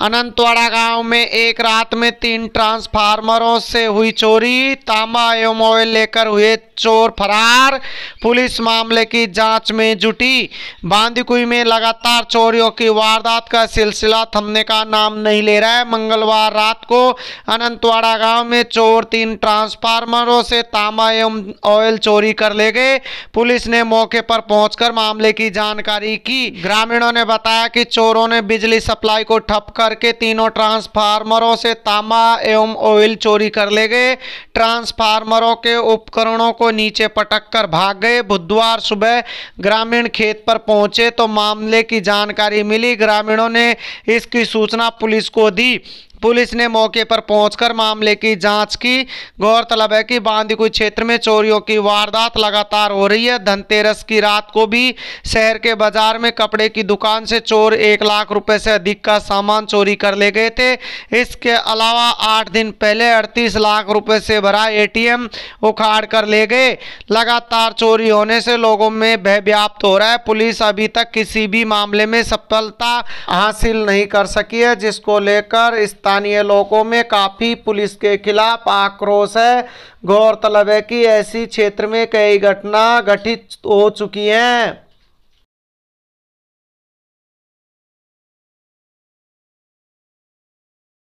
अनंतवाड़ा गाँव में एक रात में तीन ट्रांसफार्मरों से हुई चोरी, तांबा एवं ऑयल लेकर हुए चोर फरार, पुलिस मामले की जाँच में जुटी। बांदीकुई में लगातार चोरियों की वारदात का सिलसिला थमने का नाम नहीं ले रहा है। मंगलवार रात को अनंतवाड़ा गाँव में चोर तीन ट्रांसफार्मरों से तांबा एवं ऑयल चोरी कर ले गए। पुलिस ने मौके पर पहुंचकर मामले की जानकारी की। ग्रामीणों ने बताया कि चोरों ने बिजली सप्लाई को ठप कर करके तीनों ट्रांसफार्मरों से तांबा एवं ऑयल चोरी कर ले गए। ट्रांसफार्मरों के उपकरणों को नीचे पटक कर भाग गए। बुधवार सुबह ग्रामीण खेत पर पहुँचे तो मामले की जानकारी मिली। ग्रामीणों ने इसकी सूचना पुलिस को दी। पुलिस ने मौके पर पहुंचकर मामले की जाँच की। गौरतलब है कि बांदीकुई क्षेत्र में चोरियों की वारदात लगातार हो रही है। धनतेरस की रात को भी शहर के बाज़ार में कपड़े की दुकान से चोर एक लाख रुपए से अधिक का सामान चोरी कर ले गए थे। इसके अलावा आठ दिन पहले अड़तीस लाख रुपए से भरा एटीएम उखाड़ कर ले गए। लगातार चोरी होने से लोगों में भय व्याप्त हो रहा है। पुलिस अभी तक किसी भी मामले में सफलता हासिल नहीं कर सकी है, जिसको लेकर इस स्थानीय लोगों में काफ़ी पुलिस के खिलाफ आक्रोश है। गौरतलब है कि ऐसी क्षेत्र में कई घटना घटित हो चुकी हैं।